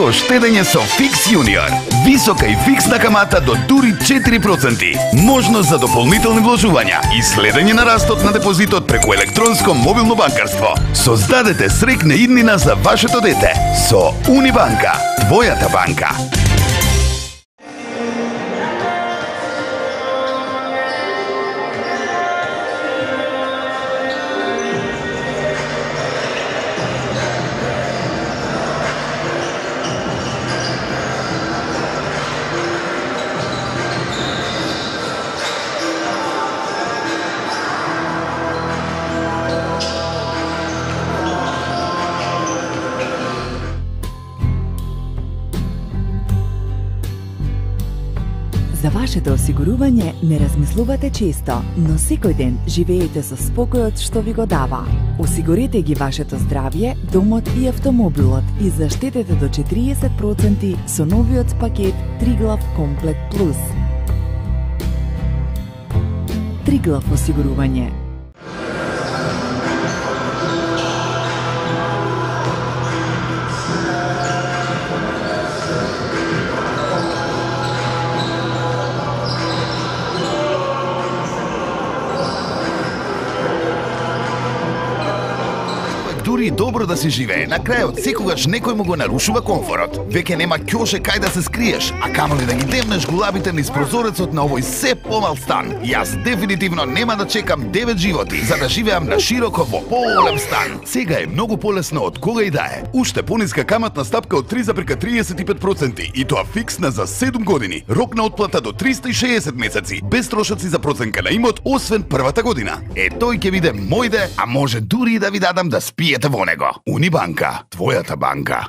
Детско штедење со Фикс Јуниор. Висока и фиксна камата до дури 4%. Можност за дополнителни вложувања и следење на растот на депозитот преку електронско мобилно банкарство. Создадете срекна иднина за вашето дете со Унибанка, твојата банка. Вашето осигурување не размислувате често, но секој ден живеете со спокојот што ви го дава. Осигурете ги вашето здравје, домот и автомобилот и заштетете до 40% со новиот пакет Триглав Комплект Плюс. Триглав осигурување. Дури и добро да се живее, на крајот секогаш некој му го нарушува комфорот. Веќе нема ќоше кај да се скриеш, а камоли да ги демнеш гулабите низ прозорецот на овој се помал стан. Јас дефинитивно нема да чекам 9 животи за да живеам на широко во поголем стан. Сега е многу полесно кога и да е. Уште пониска каматна стапка од 3,35% и тоа фиксна за 7 години. Рок на отплата до 360 месеци, без трошоци за проценка на имот, освен првата година. Е, тој ќе биде мојде, а може дури и да ви дадам да спиете во него. Унибанка, твојата банка.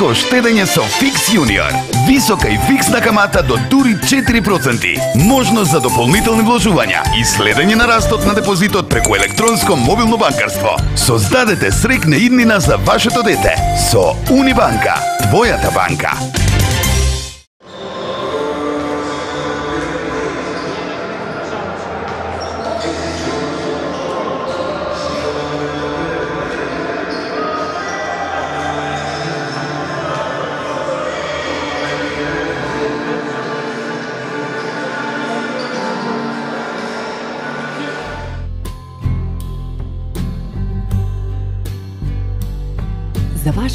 Детско штедење со Fix Junior, Висока и фиксна камата до дури 4%. Можност за дополнителни вложувања и следење на растот на депозитот преку електронско мобилно банкарство. Создадете срекна иднина за вашето дете со Унибанка, твојата банка.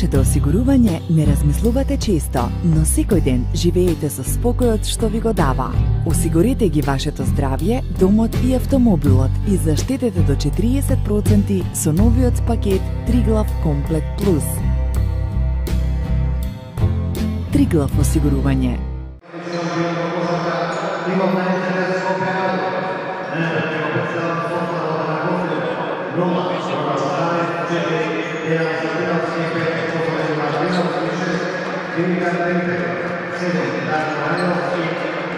Вашето осигурување не размислувате често, но секој ден живеете со спокојот што ви го дава. Осигурете ги вашето здравје, домот и автомобилот и заштетете до 40% со новиот пакет Триглав Комплект Плюс. Триглав осигурување.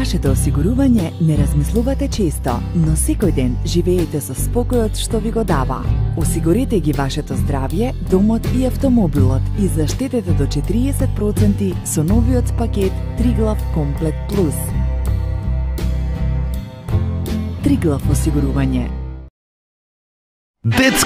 вашето осигурување не размислувате често, но секој ден живеете со спокојот што ви го дава. Осигурете ги вашето здравје, домот и автомобилот и заштетете до 40% со новиот пакет Триглав Комплект Плюс. Триглав осигурување.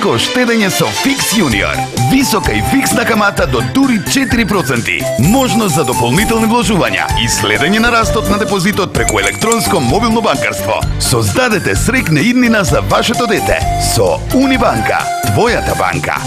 Детско штедење со Fix Junior, Висока и фиксна камата до дури 4%. Можност за дополнителни вложувања и следење на растот на депозитот преку електронско мобилно банкарство. Создадете срекна иднина за вашето дете со Унибанка, твојата банка.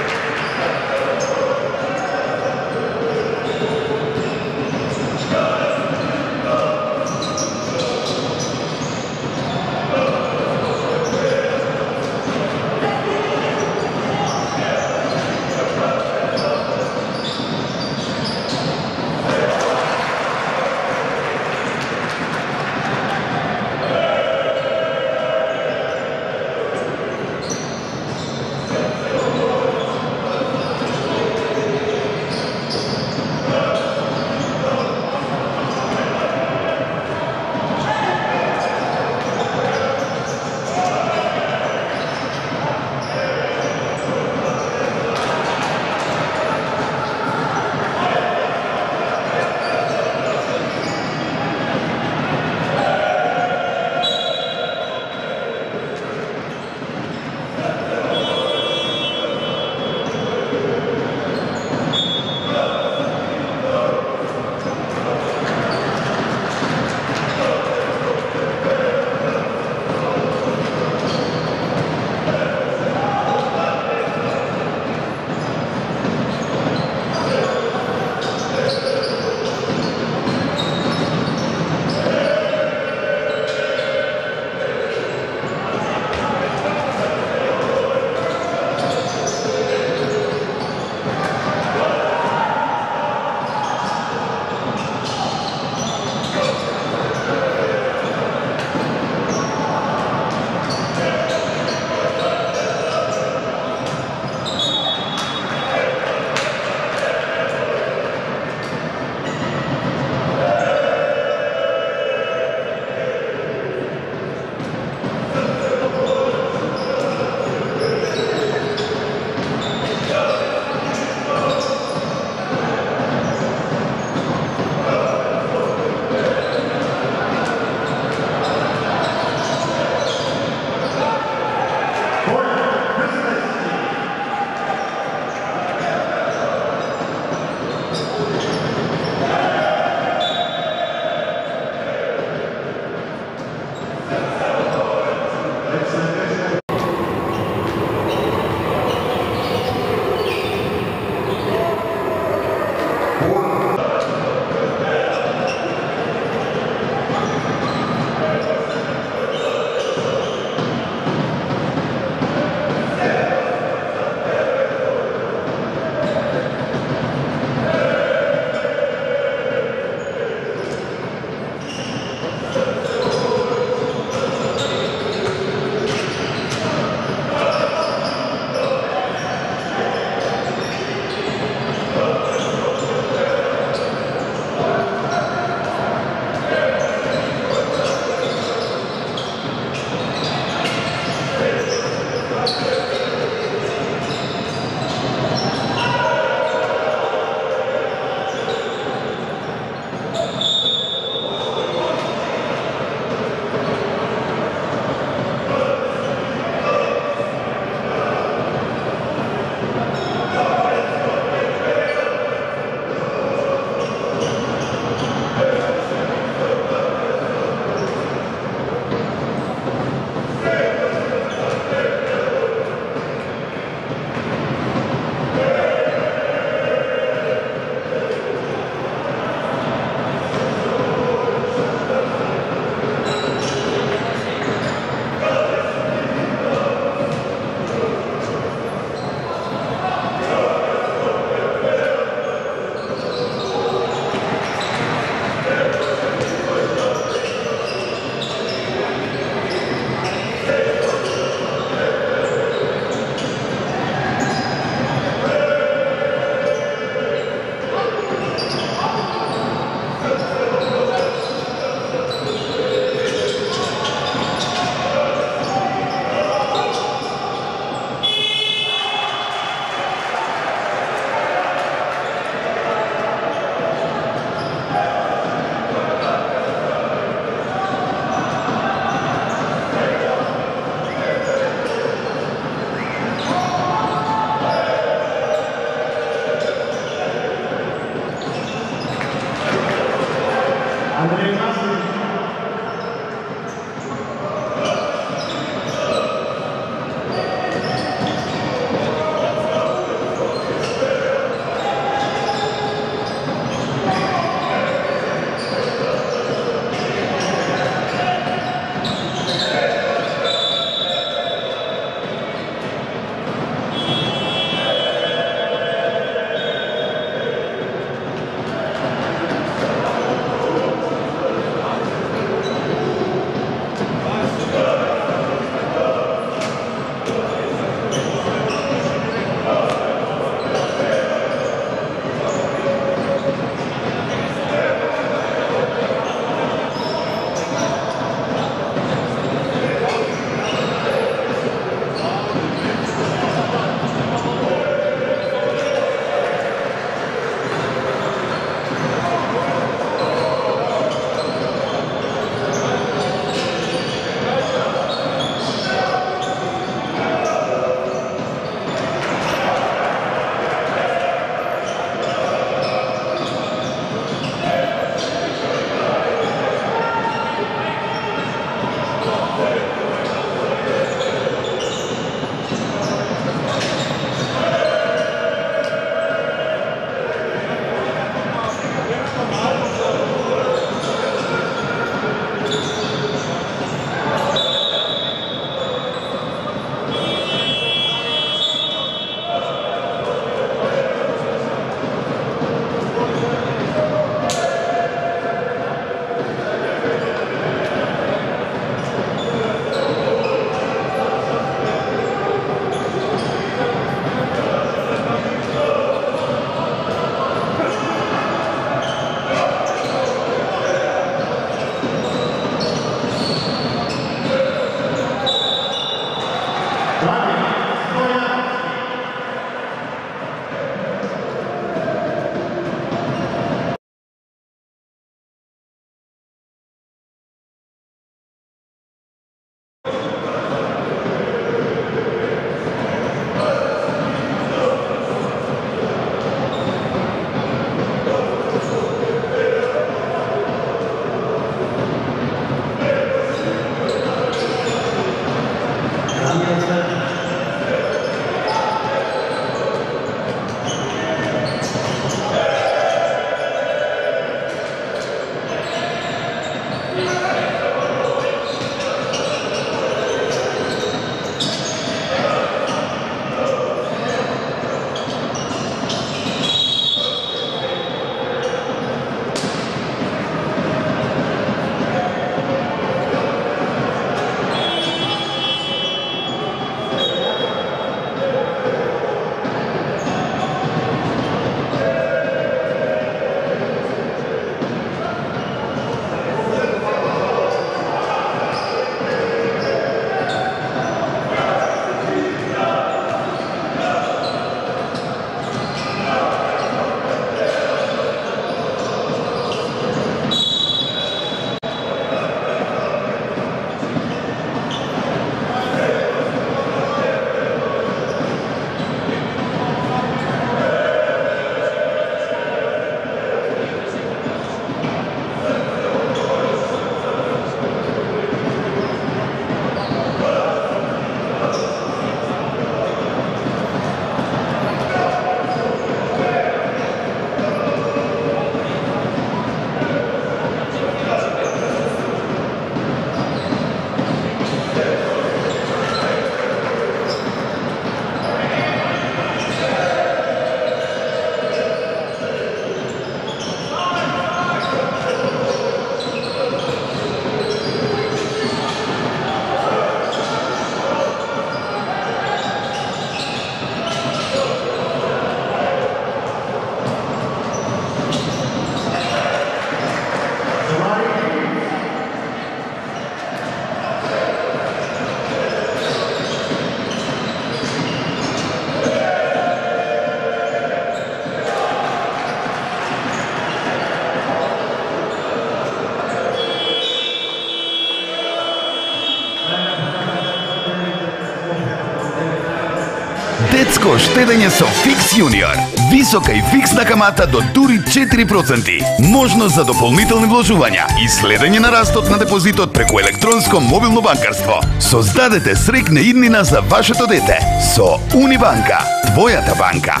Високо штедење со Fix Junior. Висока и фиксна камата до дури 4%. Можност за дополнителни вложувања и следење на растот на депозитот преку електронско мобилно банкарство. Создадете срекне иднина за вашето дете со Унибанка, твојата банка.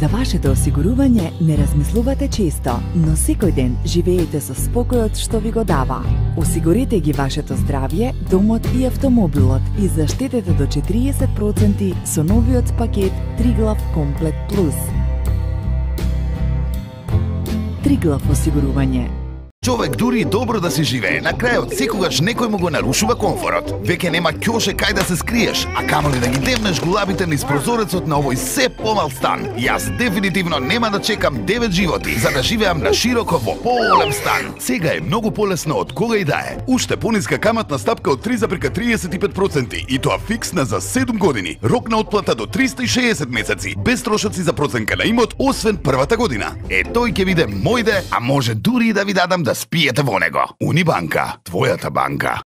За вашето осигурување не размислувате често, но секој ден живеете со спокојот што ви го дава. Осигурете ги вашето здравје, домот и автомобилот и заштетете до 40% со новиот пакет Триглав Комплет Плюс. Триглав осигурување Човек дури и добро да си живее, на крајот секогаш некој му го нарушува комфорот. Веќе нема ќоше кај да се скриеш, а камоли да ги демнеш гулабите низ прозорецот на овој се помал стан. Јас дефинитивно нема да чекам 9 животи за да живеам на широко во поголем стан. Сега е многу полесно од кога и да е. Уште пониска каматна стапка од 3,35% и тоа фиксна за 7 години. Рок на отплата до 360 месеци, без трошоци за проценка на имот, освен првата година. Е, тој ќе биде мојде, а може дури и да ви дадам да спиете во него. Унибанка, твојата банка.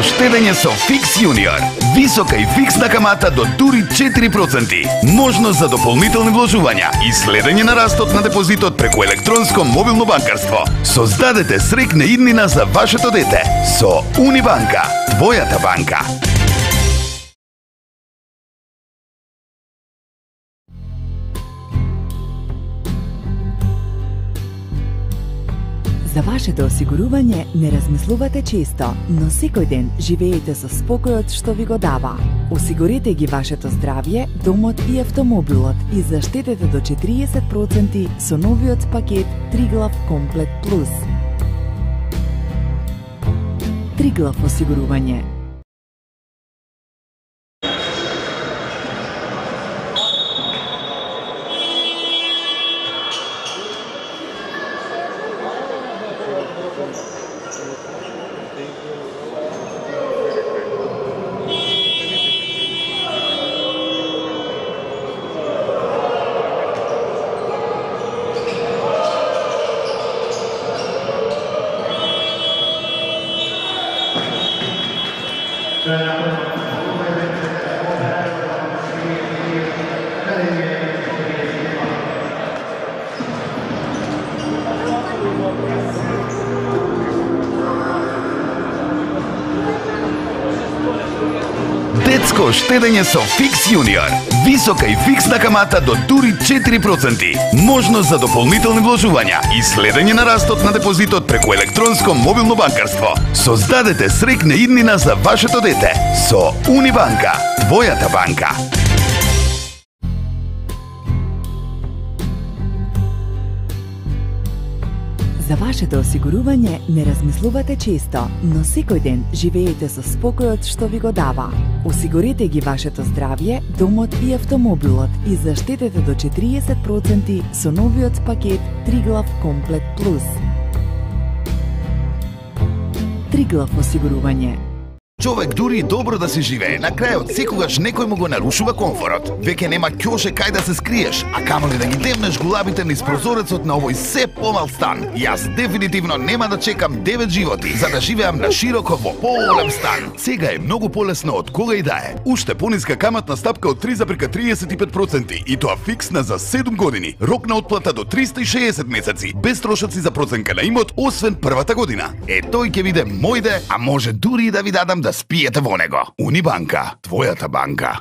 Детско штедење со Фикс Јуниор. Висока и фиксна камата до дури 4%. Можност за дополнителни вложувања и следење на растот на депозитот преку електронско мобилно банкарство. Создадете срекна иднина за вашето дете со Унибанка, твојата банка. Вашето осигурување не размислувате често, но секој ден живеете со спокојот што ви го дава. Осигурете ги вашето здравје, домот и автомобилот и заштетете до 40% со новиот пакет Триглав Комплет Плюс. Триглав осигурување Детско штедење со Фикс Јуниор. Висока и фиксна камата до дури 4%. Можност за дополнителни вложувања и следење на растот на депозитот преку електронско мобилно банкарство. Создадете срекна иднина за вашето дете со Унибанка, твојата банка. Вашето осигурување не размислувате често, но секој ден живеете со спокојот што ви го дава. Осигурете ги вашето здравје, домот и автомобилот и заштетете до 40% со новиот пакет Триглав Комплет Плюс. Триглав осигурување Човек дури и добро да се живее, на крајот секогаш некој му го нарушува комфорот. Веќе нема ќоше кај да се скриеш, а камоли да ги демнеш гулабите низ прозорецот на овој се помал стан. Јас дефинитивно нема да чекам 9 животи за да живеам на широко во поголем стан. Сега е многу полесно од кога и да е. Уште пониска каматна стапка од 3,35% и тоа фиксна за 7 години. Рок на отплата до 360 месеци, без трошоци за проценка на имот, освен првата година. Е, тој ќе биде мојде, а може дури и да ви дадам да da spijete vonega. Unibanka, tvoja ta banka.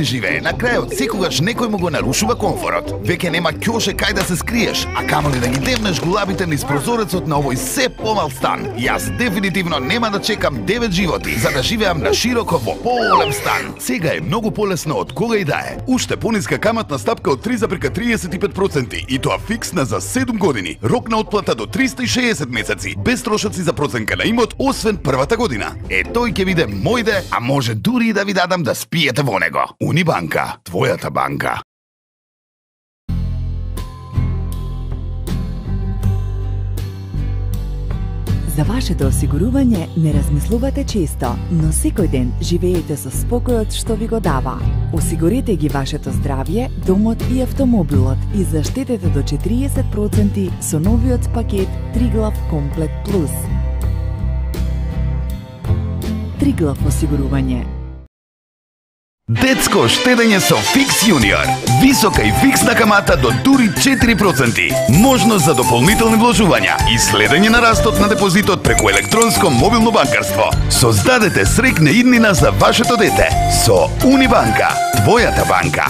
Си живее, на крајот секогаш некој му го нарушува комфорот. Веќе нема ќоше кај да се скриеш, а камоли да ги демнеш гулабите низ прозорецот на овој се помал стан. Јас дефинитивно нема да чекам 9 животи за да живеам на широко во поголем стан. Сега е многу полесно од кога и да е. Уште пониска каматна стапка од 3,35% и тоа фиксна за 7 години. Рок на отплата до 360 месеци, без трошоци за проценка на имот, освен првата година. Е, тој ќе биде мојде, а може дури и да ви дадам да спиете во него. Унибанка, твојата банка. За вашето осигурување не размислувате често, но секој ден живеете со спокојот што ви го дава. Осигурете ги вашето здравје, домот и автомобилот и заштетете до 40% со новиот пакет Триглав Комплет Плюс. Триглав осигурување Детско штедење со Фикс Јуниор. Висока и фиксна камата до дури 4%. Можност за дополнителни вложувања и следење на растот на депозитот преку електронско мобилно банкарство. Создадете срекне иднина за вашето дете со Унибанка, твојата банка.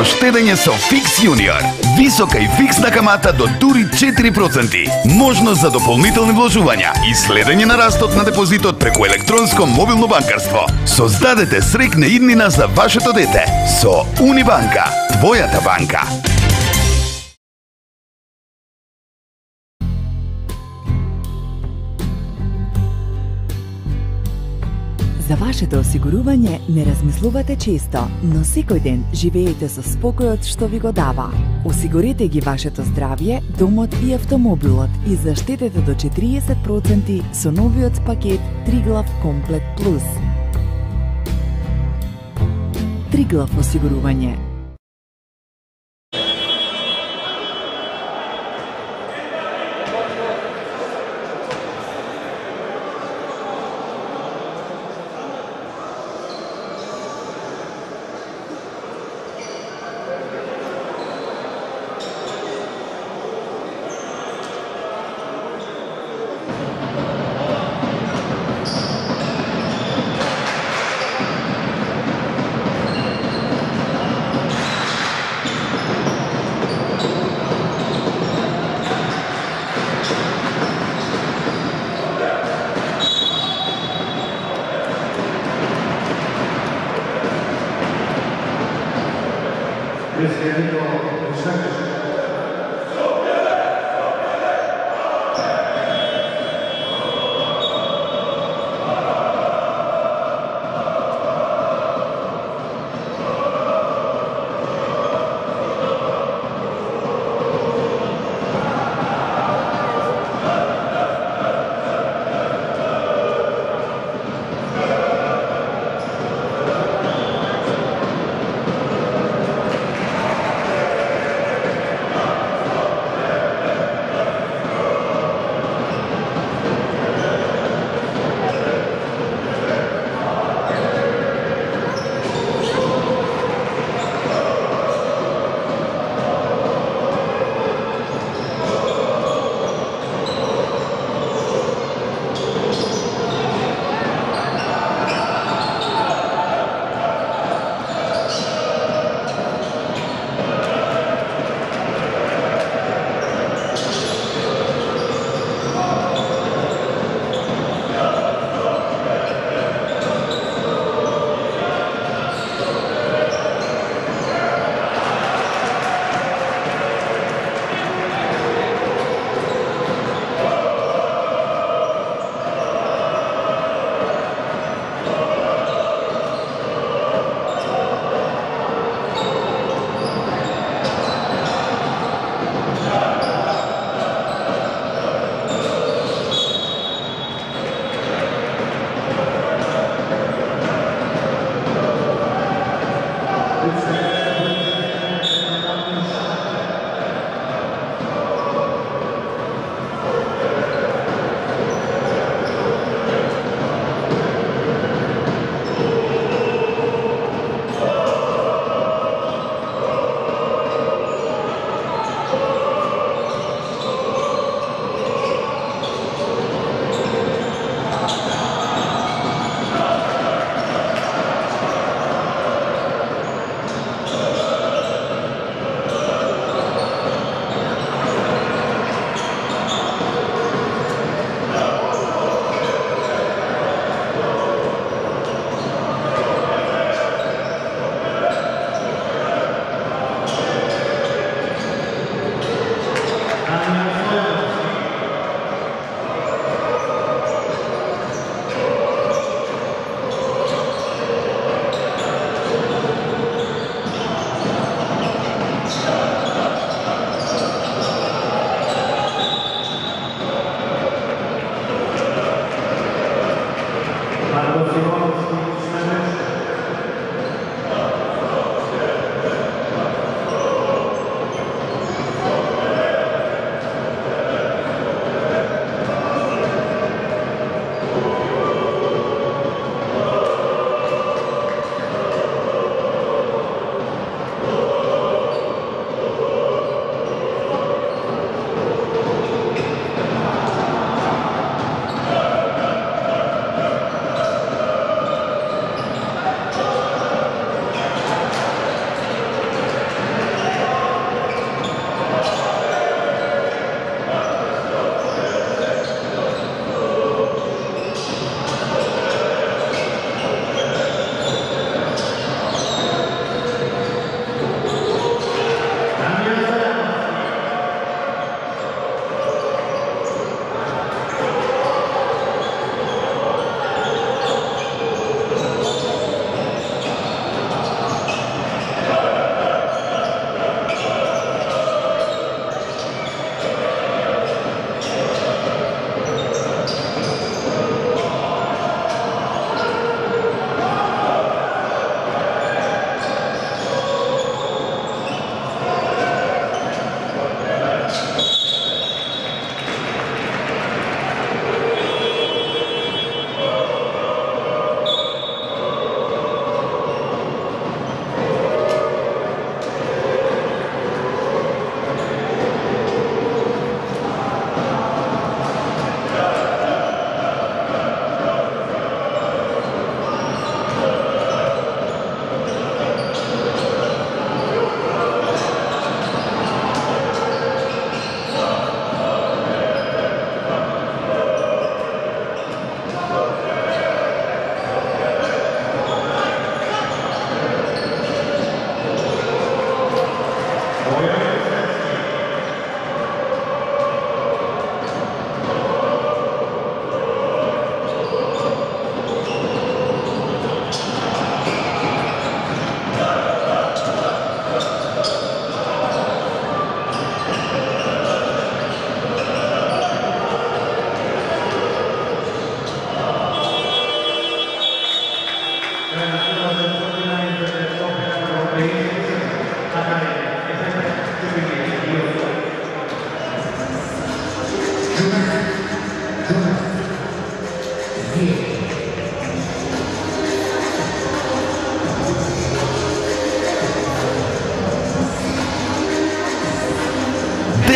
Лако штедење со Fix Junior. Висока и фиксна камата до дури 4%. Можност за дополнителни вложувања и следење на растот на депозитот преку електронско мобилно банкарство. Создадете срекна иднина за вашето дете со Унибанка, твојата банка. Вашето осигурување не размислувате често, но секој ден живеете со спокојот што ви го дава. Осигурете ги вашето здравје, домот и автомобилот и заштетете до 40% со новиот пакет Триглав Комплет Плюс. Триглав осигурување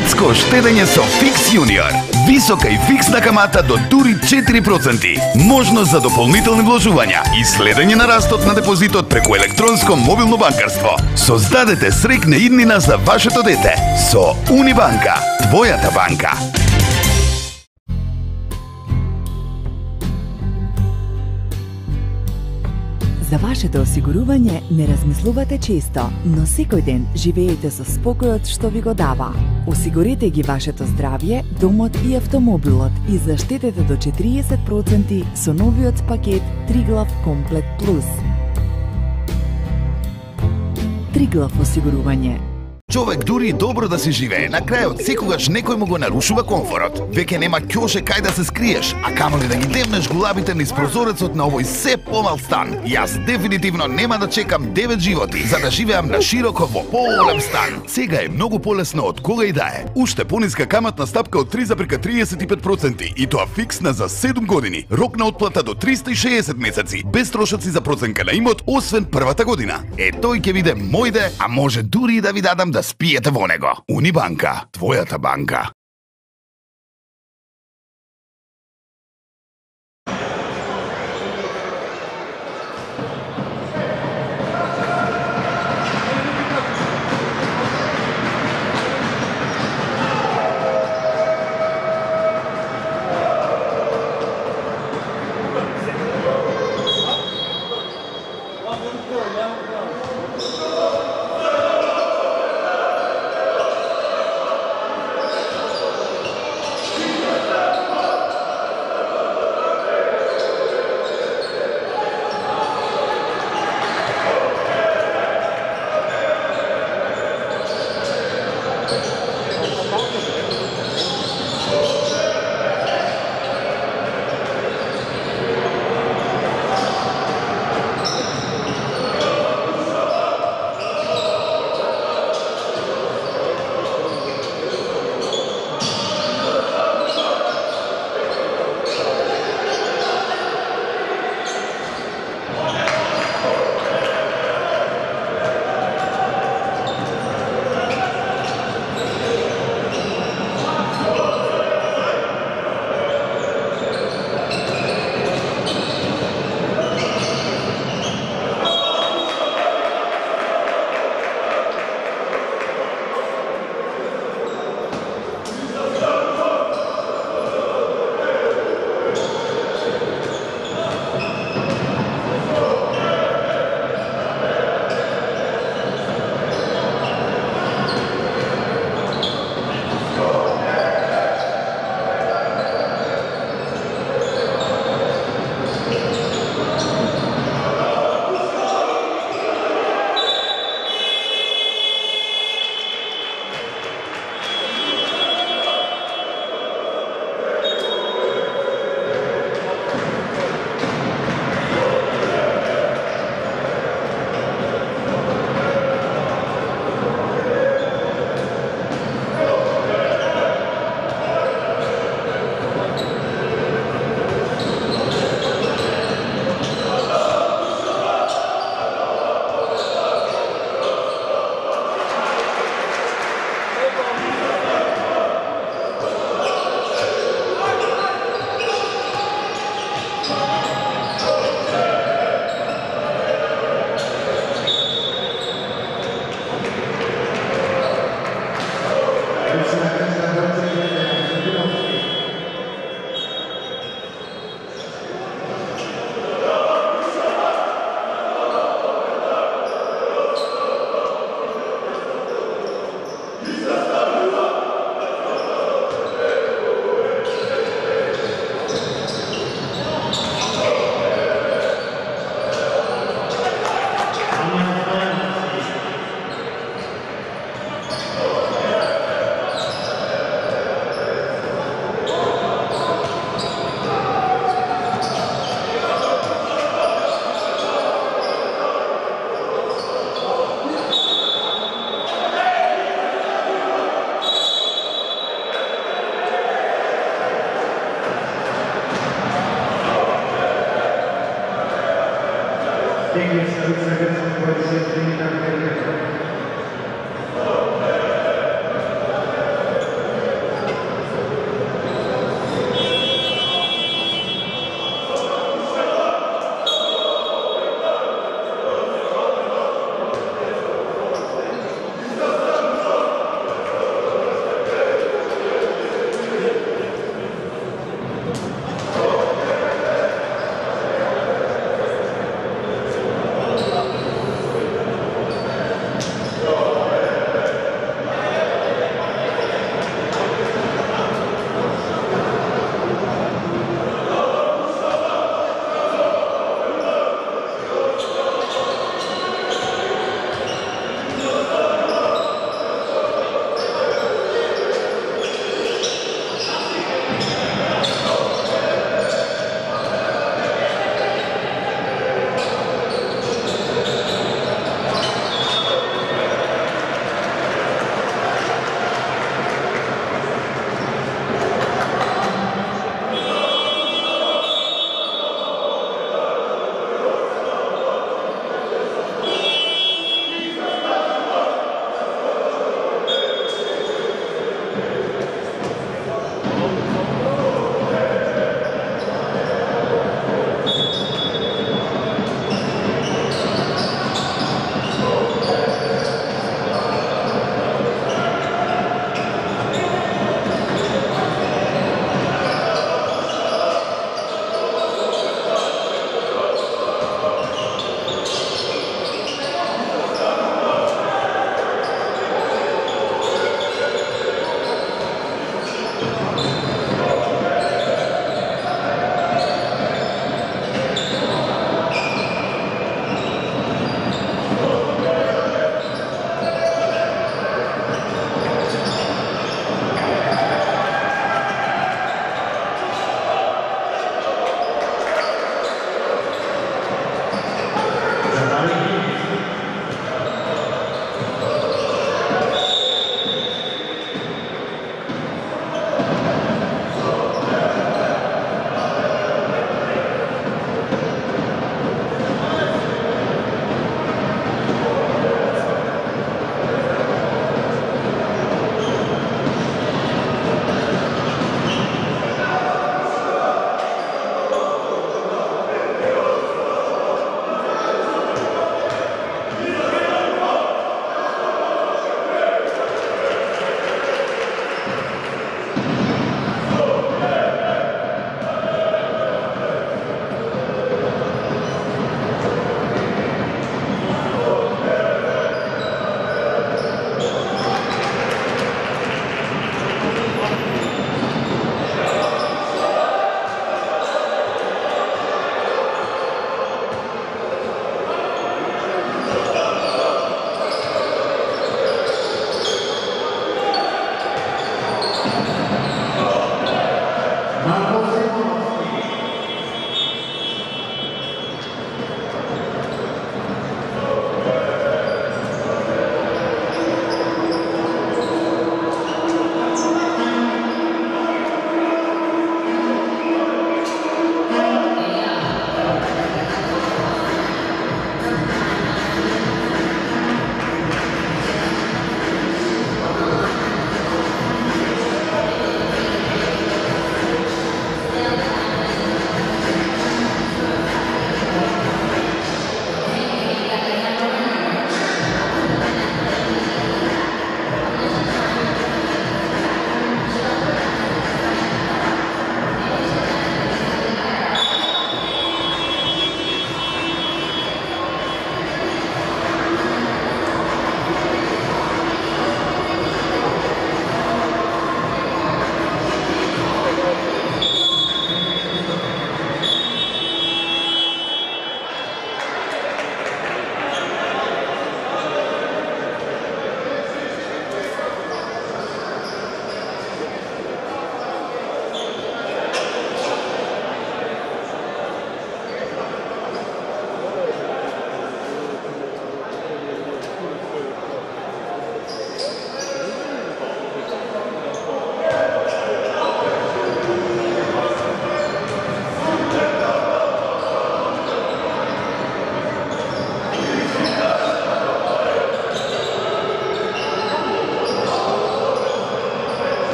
Детско штедење со Fix Junior Висока и фиксна камата до дури 4%. Можност за дополнителни вложувања и следење на растот на депозитот преку електронско мобилно банкарство. Создадете срекна иднина за вашето дете со Унибанка, твојата банка. Вашето осигурување не размислувате често, но секој ден живеете со спокојот што ви го дава. Осигурете ги вашето здравје, домот и автомобилот и заштетете до 40% со новиот пакет Триглав Комплет Плюс. Триглав осигурување Човек дури добро да си живее, на крајот секогаш некој му го нарушува комфорот. Веќе нема ќоше кај да се скриеш, а камоли да ги демнеш гулабите низ прозорецот на овој се помал стан. Јас дефинитивно нема да чекам 9 животи за да живеам на широко во поголем стан. Сега е многу полесно од кога и да е. Уште пониска каматна стапка од 3,35% и тоа фиксна за 7 години. Рок на отплата до 360 месеци, без трошоци за проценка на имот, освен првата година. Е, тој ќе биде мојде, а може дури и да ви дадам да Да спиете во него. Унибанка, твојата банка.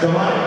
July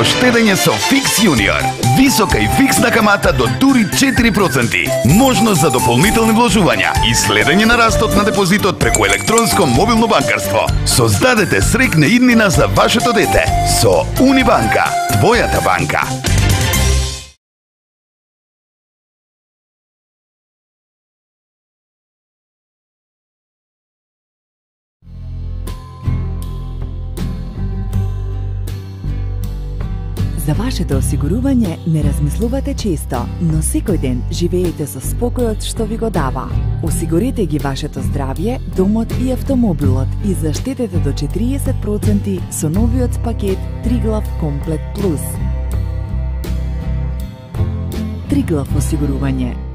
Детско штедење со Фикс Јуниор. Висока и фиксна камата до дури 4%. Можност за дополнителни вложувања и следење на растот на депозитот преку електронско мобилно банкарство. Создадете срекна иднина за вашето дете со Унибанка, твојата банка. Вашето осигурување не размислувате често, но секој ден живеете со спокојот што ви го дава. Осигурете ги вашето здравје, домот и автомобилот и заштетете до 40% со новиот пакет Триглав Комплет Плюс. Триглав осигурување